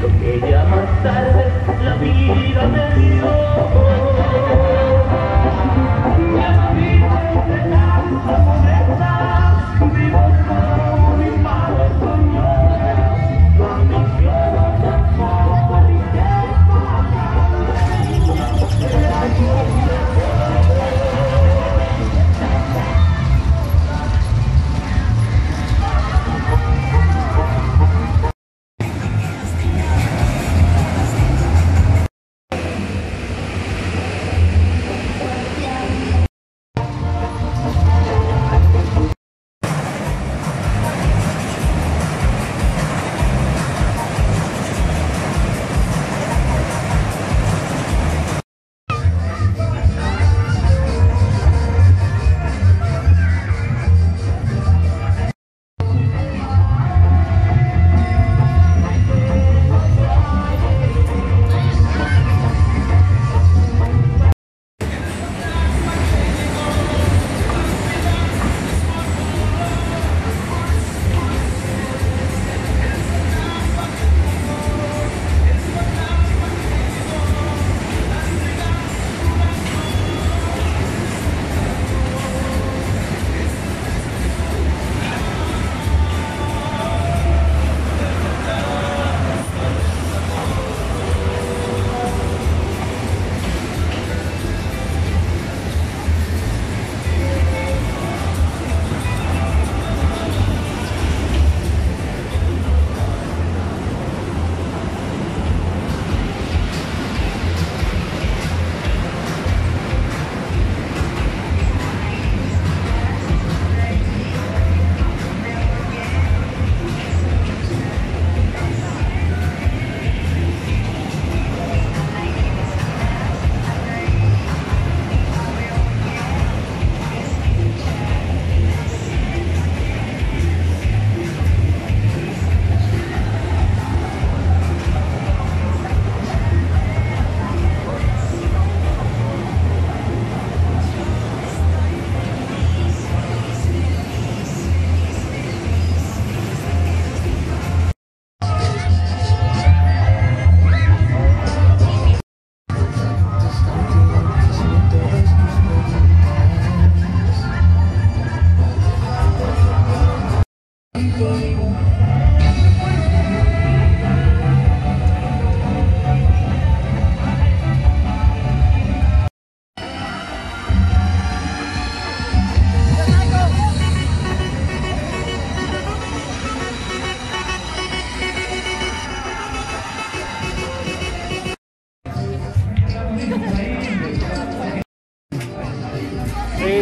Lo que ya más tarde la vida me dio.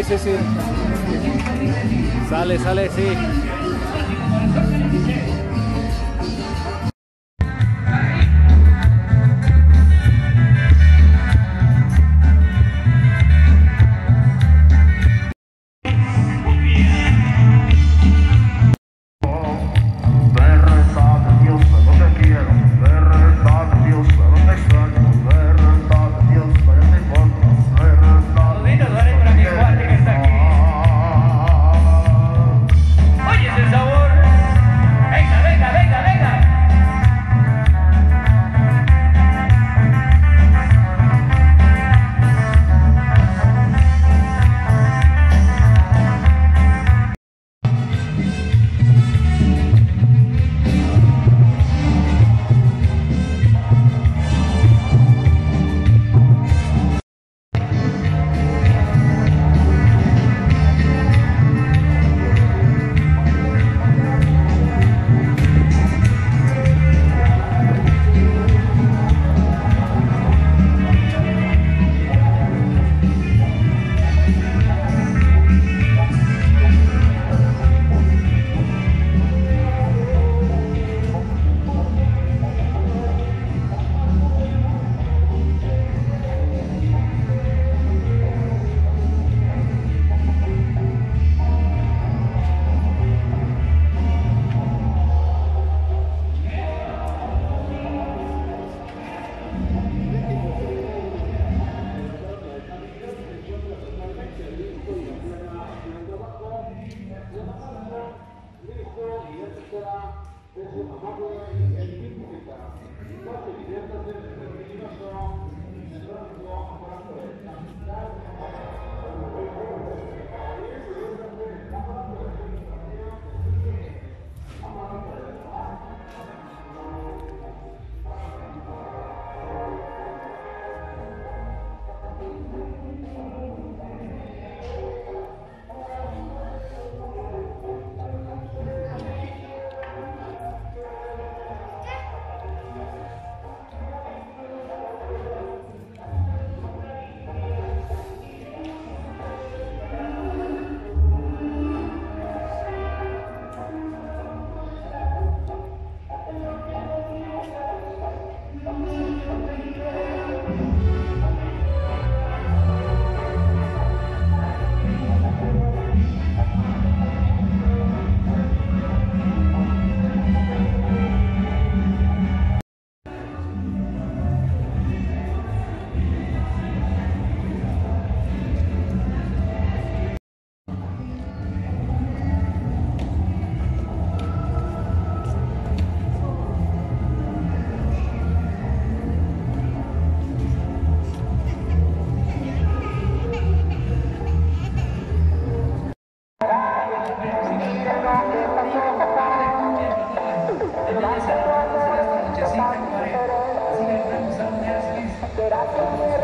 sí, sí. Sale, sale, sí. Que